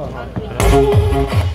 は、